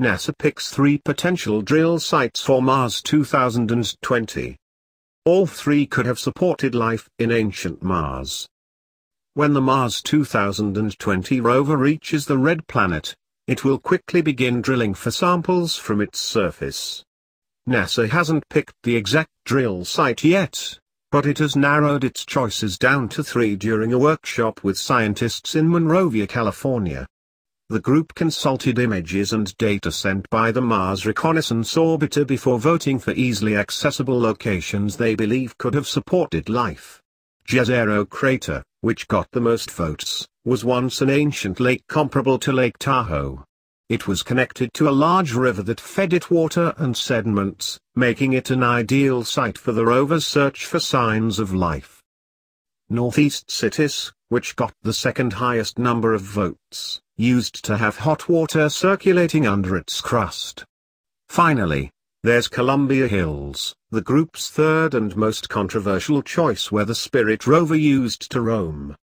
NASA picks three potential drill sites for Mars 2020. All three could have supported life in ancient Mars. When the Mars 2020 rover reaches the red planet, it will quickly begin drilling for samples from its surface. NASA hasn't picked the exact drill site yet, but it has narrowed its choices down to three during a workshop with scientists in Monrovia, California. The group consulted images and data sent by the Mars Reconnaissance Orbiter before voting for easily accessible locations they believe could have supported life. Jezero Crater, which got the most votes, was once an ancient lake comparable to Lake Tahoe. It was connected to a large river that fed it water and sediments, making it an ideal site for the rover's search for signs of life. Northeast Syrtis, which got the second highest number of votes, used to have hot water circulating under its crust. Finally, there's Columbia Hills, the group's third and most controversial choice where the Spirit rover used to roam.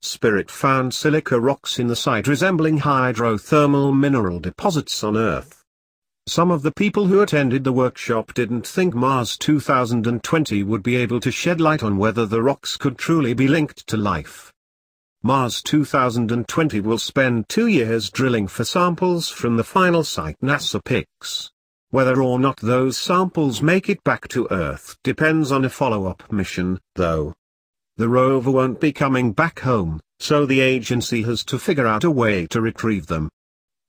Spirit found silica rocks in the site resembling hydrothermal mineral deposits on Earth. Some of the people who attended the workshop didn't think Mars 2020 would be able to shed light on whether the rocks could truly be linked to life. Mars 2020 will spend two years drilling for samples from the final site NASA picks. Whether or not those samples make it back to Earth depends on a follow-up mission, though. The rover won't be coming back home, so the agency has to figure out a way to retrieve them.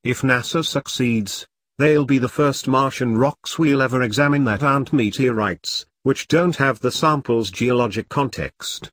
If NASA succeeds, they'll be the first Martian rocks we'll ever examine that aren't meteorites, which don't have the sample's geologic context.